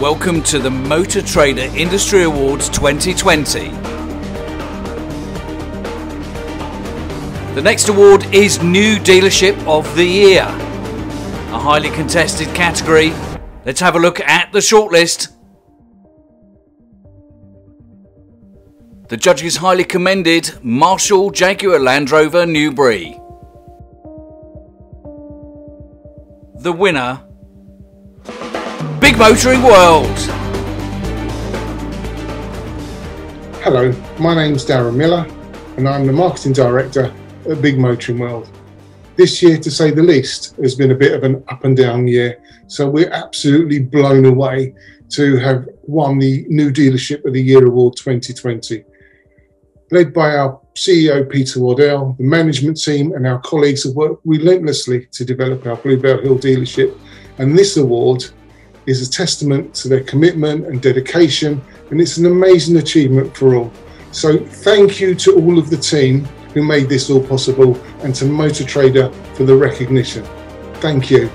Welcome to the Motor Trader Industry Awards 2020. The next award is New Dealership of the Year, a highly contested category. Let's have a look at the shortlist. The judges highly commended Marshall Jaguar Land Rover Newbury. The winner, Motoring World. Hello, my name's Darren Miller and I'm the Marketing Director at Big Motoring World. This year, to say the least, has been a bit of an up and down year, so we're absolutely blown away to have won the New Dealership of the Year Award 2020 led by our CEO, Peter Waddell, the management team, and our colleagues have worked relentlessly to develop our Bluebell Hill dealership. And this award is a testament to their commitment and dedication, and it's an amazing achievement for all. So, thank you to all of the team who made this all possible and to Motor Trader for the recognition. Thank you.